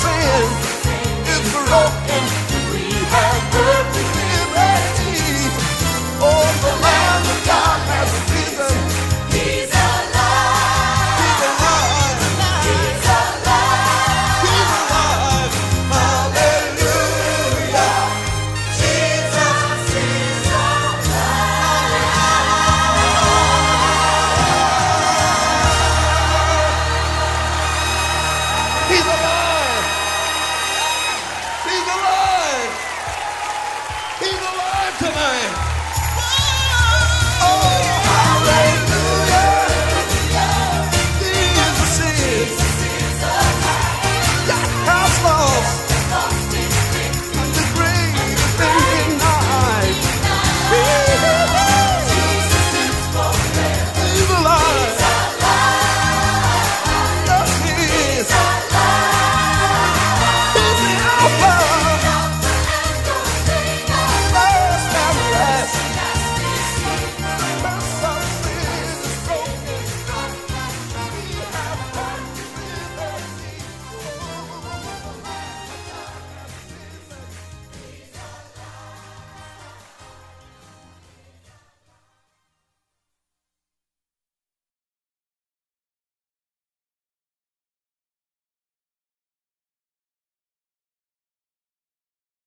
sin is broken.